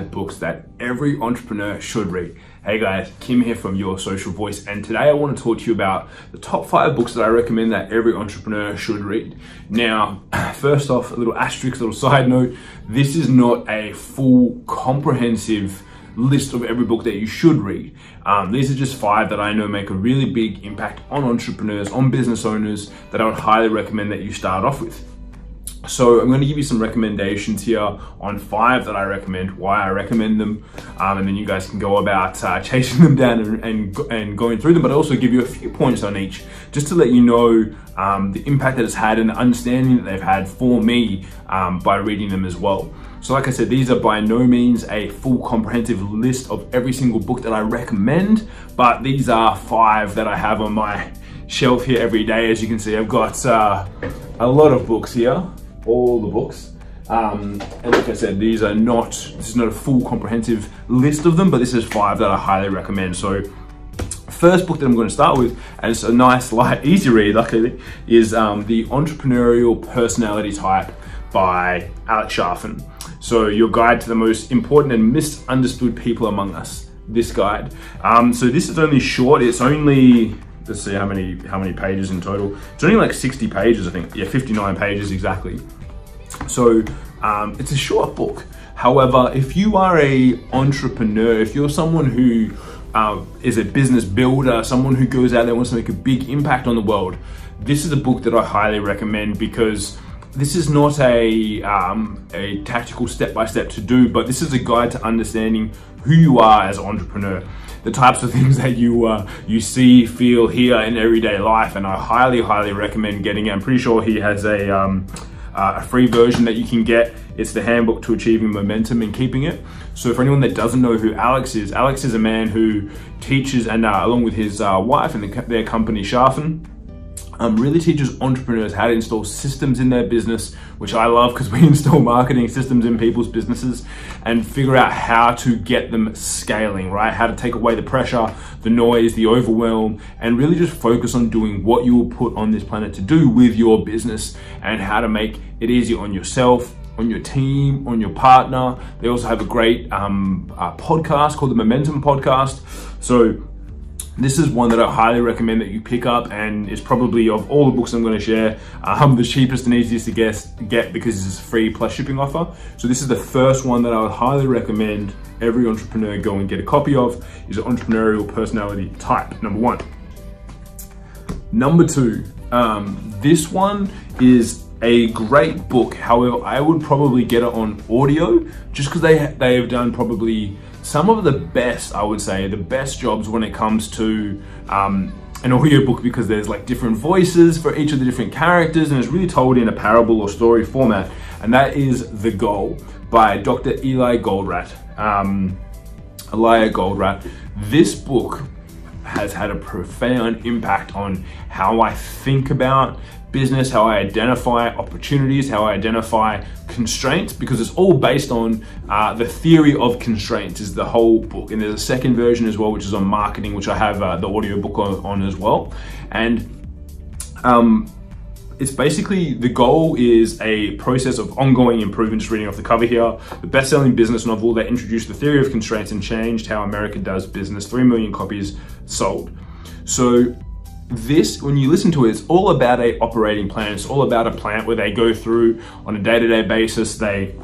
five books that every entrepreneur should read. Hey guys, Kim here from Your Social Voice, and today I want to talk to you about the top five books that I recommend that every entrepreneur should read. Now, first off, a little asterisk, a little side note this is not a full, comprehensive list of every book that you should read. Um, these are just five that I know make a really big impact on entrepreneurs, on business owners, that I would highly recommend that you start off with. So I'm going to give you some recommendations here on five that I recommend, why I recommend them, um, and then you guys can go about uh, chasing them down and, and, and, going through them, but I also give you a few points on each, just to let you know um, the impact that it's had and the understanding that they've had for me um, by reading them as well. So like I said, these are by no means a full comprehensive list of every single book that I recommend, but these are five that I have on my shelf here every day. As you can see, I've got uh, a lot of books here all the books. Um, and like I said, these are not, this is not a full comprehensive list of them, but this is five that I highly recommend. So first book that I'm going to start with, and it's a nice, light, easy read, luckily, is um, The Entrepreneurial Personality Type by Alex Charfen. So your guide to the most important and misunderstood people among us, this guide. Um, so this is only short, it's only let's see how many how many pages in total. It's only like 60 pages, I think. Yeah, 59 pages exactly. So um, it's a short book. However, if you are a entrepreneur, if you're someone who uh, is a business builder, someone who goes out there wants to make a big impact on the world, this is a book that I highly recommend because this is not a, um, a tactical step-by-step -step to do, but this is a guide to understanding who you are as an entrepreneur the types of things that you uh, you see, feel, hear in everyday life. And I highly, highly recommend getting it. I'm pretty sure he has a, um, uh, a free version that you can get. It's the handbook to achieving momentum and keeping it. So for anyone that doesn't know who Alex is, Alex is a man who teaches and uh, along with his uh, wife and the, their company Charfen, um, really teaches entrepreneurs how to install systems in their business, which I love because we install marketing systems in people's businesses and figure out how to get them scaling, right? How to take away the pressure, the noise, the overwhelm, and really just focus on doing what you were put on this planet to do with your business and how to make it easy on yourself, on your team, on your partner. They also have a great um, uh, podcast called the Momentum Podcast. So this is one that I highly recommend that you pick up and is probably of all the books I'm going to share, um, the cheapest and easiest to guess, get because it's a free plus shipping offer. So this is the first one that I would highly recommend every entrepreneur go and get a copy of is entrepreneurial personality type, number one. Number two, um, this one is a great book. However, I would probably get it on audio just because they, they have done probably some of the best, I would say, the best jobs when it comes to um, an audiobook because there's like different voices for each of the different characters and it's really told in a parable or story format. And that is The Goal by Dr. Eli Goldratt. Um, Elia Goldratt. This book has had a profound impact on how I think about business, how I identify opportunities, how I identify constraints, because it's all based on uh, the theory of constraints is the whole book. And there's a second version as well, which is on marketing, which I have uh, the audio book on, on, as well. And um, it's basically the goal is a process of ongoing improvement. Just reading off the cover here, the best-selling business novel that introduced the theory of constraints and changed how America does business. Three million copies sold. So this, when you listen to it, it's all about a operating plan. It's all about a plant where they go through on a day-to-day basis. They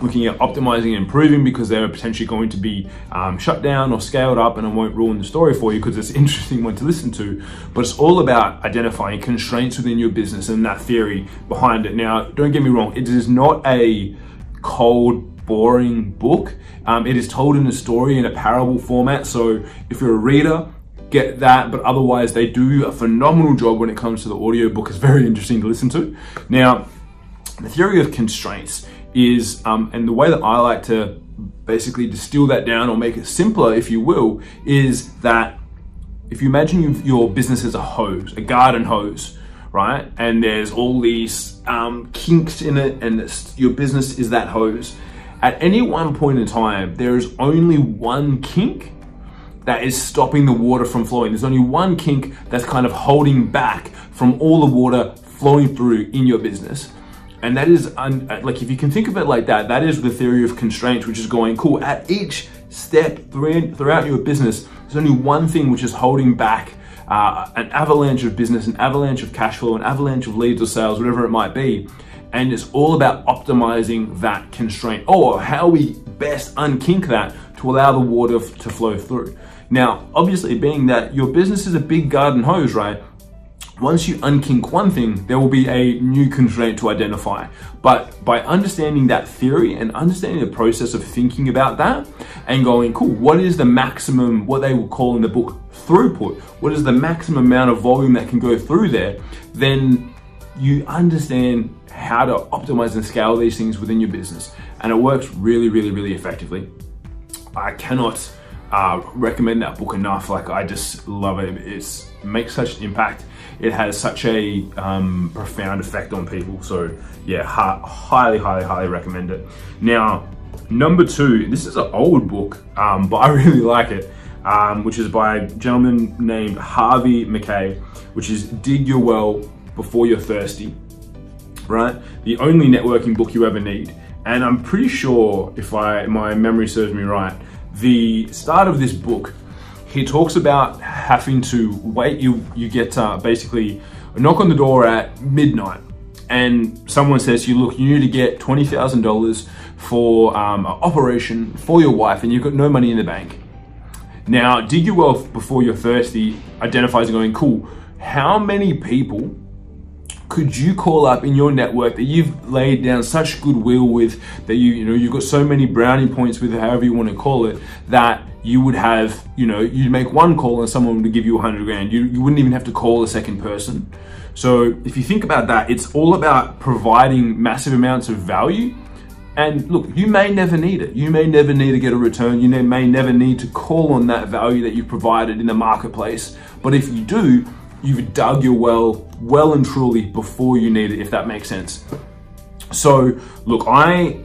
looking at optimizing and improving because they're potentially going to be um, shut down or scaled up and I won't ruin the story for you because it's an interesting one to listen to. But it's all about identifying constraints within your business and that theory behind it. Now don't get me wrong it is not a cold boring book. Um, it is told in a story in a parable format. So if you're a reader get that, but otherwise they do a phenomenal job when it comes to the audiobook. It's very interesting to listen to. Now, the theory of constraints is, um, and the way that I like to basically distill that down or make it simpler, if you will, is that if you imagine your business as a hose, a garden hose, right? And there's all these um, kinks in it, and your business is that hose. At any one point in time, there is only one kink that is stopping the water from flowing. There's only one kink that's kind of holding back from all the water flowing through in your business. And that is, un, like, if you can think of it like that, that is the theory of constraints, which is going, cool, at each step throughout your business, there's only one thing which is holding back uh, an avalanche of business, an avalanche of cash flow, an avalanche of leads or sales, whatever it might be. And it's all about optimizing that constraint or how we best unkink that to allow the water to flow through. Now, obviously, being that your business is a big garden hose, right? Once you unkink one thing, there will be a new constraint to identify. But by understanding that theory and understanding the process of thinking about that and going, cool, what is the maximum, what they will call in the book, throughput? What is the maximum amount of volume that can go through there? Then you understand how to optimize and scale these things within your business. And it works really, really, really effectively. I cannot uh, recommend that book enough. Like I just love it. It makes such an impact. It has such a um, profound effect on people. So yeah, highly, highly, highly recommend it. Now, number two, this is an old book, um, but I really like it, um, which is by a gentleman named Harvey Mackay, which is Dig Your Well Before You're Thirsty. Right, the only networking book you ever need. And I'm pretty sure, if I my memory serves me right, the start of this book, he talks about having to wait. You you get uh, basically a knock on the door at midnight, and someone says you, "Look, you need to get twenty thousand dollars for um, an operation for your wife, and you've got no money in the bank." Now, dig your well before you're thirsty identifies going, "Cool." How many people could you call up in your network that you've laid down such goodwill with that you you know you've got so many brownie points with however you want to call it that you would have you know you'd make one call and someone would give you a hundred grand you, you wouldn't even have to call a second person so if you think about that it's all about providing massive amounts of value and look, you may never need it. You may never need to get a return. You may never need to call on that value that you've provided in the marketplace. But if you do, you've dug your well well and truly before you need it, if that makes sense. So, look, I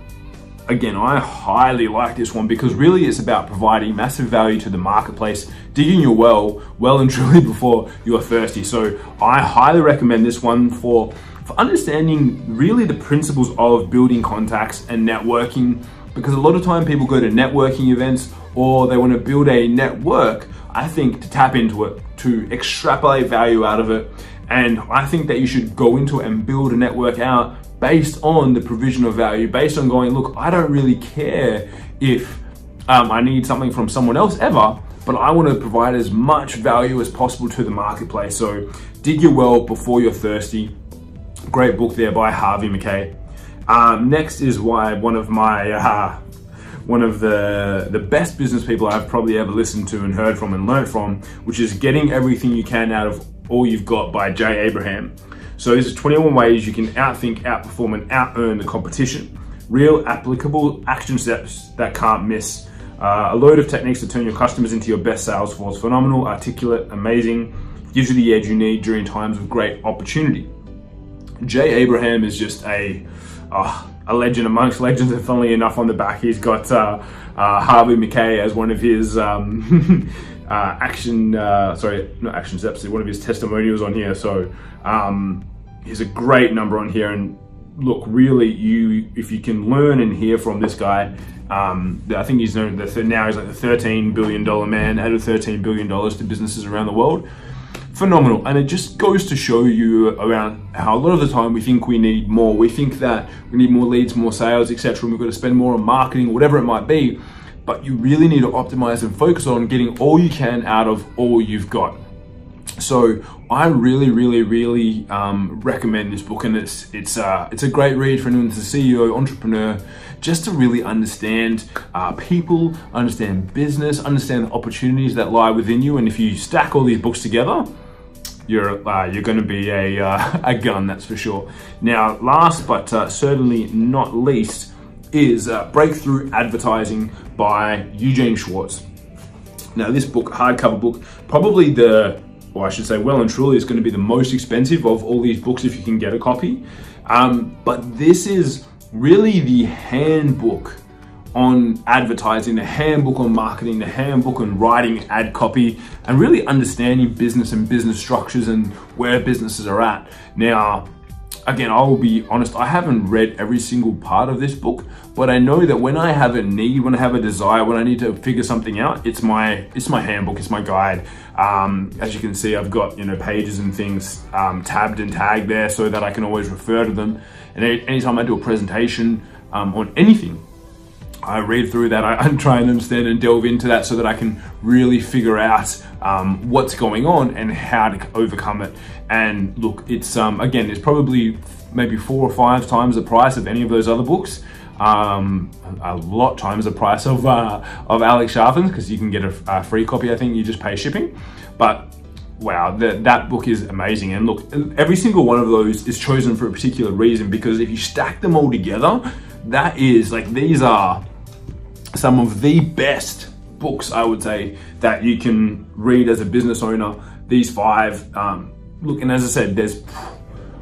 again, I highly like this one because really it's about providing massive value to the marketplace, digging your well, well and truly before you're thirsty. So I highly recommend this one for, for understanding really the principles of building contacts and networking because a lot of time people go to networking events or they want to build a network, I think to tap into it, to extrapolate value out of it. And I think that you should go into it and build a network out based on the provision of value, based on going, look, I don't really care if um, I need something from someone else ever, but I want to provide as much value as possible to the marketplace. So dig your well before you're thirsty. Great book there by Harvey Mackay. Um, next is why one of my uh, one of the the best business people I've probably ever listened to and heard from and learned from, which is getting everything you can out of all you've got by Jay Abraham. So this is 21 ways you can outthink, outperform, and out-earn the competition. Real applicable action steps that can't miss. Uh, a load of techniques to turn your customers into your best sales force. Phenomenal, articulate, amazing. Gives you the edge you need during times of great opportunity. Jay Abraham is just a uh, a legend amongst legends, and funnily enough, on the back he's got uh, uh, Harvey Mackay as one of his um, uh, action, uh, sorry, not action steps, one of his testimonials on here. So um, he's a great number on here, and look, really, you if you can learn and hear from this guy. Um, I think he's known now he's like the 13 billion dollar man, added 13 billion dollars to businesses around the world phenomenal. And it just goes to show you around how a lot of the time we think we need more. We think that we need more leads, more sales, etc. And we've got to spend more on marketing whatever it might be. But you really need to optimize and focus on getting all you can out of all you've got. So I really, really, really um, recommend this book, and it's it's uh, it's a great read for anyone that's a CEO, entrepreneur, just to really understand uh, people, understand business, understand the opportunities that lie within you. And if you stack all these books together, you're uh, you're going to be a uh, a gun, that's for sure. Now, last but uh, certainly not least is uh, Breakthrough Advertising by Eugene Schwartz. Now, this book, hardcover book, probably the or I should say, well and truly, is going to be the most expensive of all these books if you can get a copy. Um, but this is really the handbook on advertising, the handbook on marketing, the handbook on writing ad copy, and really understanding business and business structures and where businesses are at. Now, again, I will be honest, I haven't read every single part of this book, but I know that when I have a need, when I have a desire, when I need to figure something out, it's my it's my handbook, it's my guide. Um, as you can see, I've got you know pages and things um, tabbed and tagged there so that I can always refer to them. And anytime I do a presentation um, on anything, I read through that, I, try and understand and delve into that so that I can really figure out um, what's going on and how to overcome it. And look, it's um, again, it's probably maybe four or five times the price of any of those other books. Um, a lot times the price of uh, of Alex Charfen's because you can get a, a, free copy. I think you just pay shipping, but wow, the, that book is amazing. And look, every single one of those is chosen for a particular reason because if you stack them all together, that is like these are some of the best books, I would say, that you can read as a business owner. These five, um, look, and as I said, there's,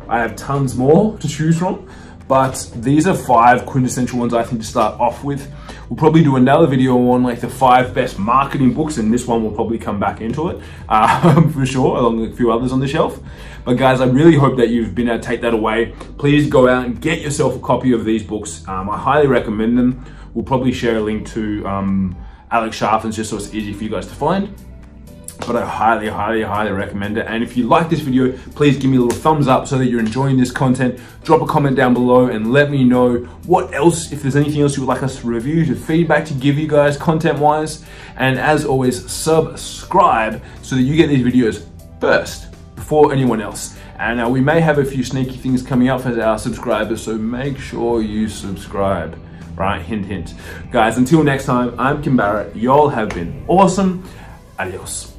I have tons more to choose from, but these are five quintessential ones I think to start off with. We'll probably do another video on like the five best marketing books, and this one will probably come back into it uh, for sure, along with a few others on the shelf. But guys, I really hope that you've been able to take that away. Please go out and get yourself a copy of these books. Um, I highly recommend them. We'll probably share a link to um, Alex Charfen's just so it's easy for you guys to find. But I highly, highly, highly recommend it. And if you like this video, please give me a little thumbs up so that you're enjoying this content. Drop a comment down below and let me know what else, if there's anything else you would like us to review, to feedback to give you guys content-wise. And as always, subscribe so that you get these videos first before anyone else. And uh, we may have a few sneaky things coming up for our subscribers, so make sure you subscribe right? Hint, hint. Guys, until next time, I'm Kim Barrett. Y'all have been awesome. Adios.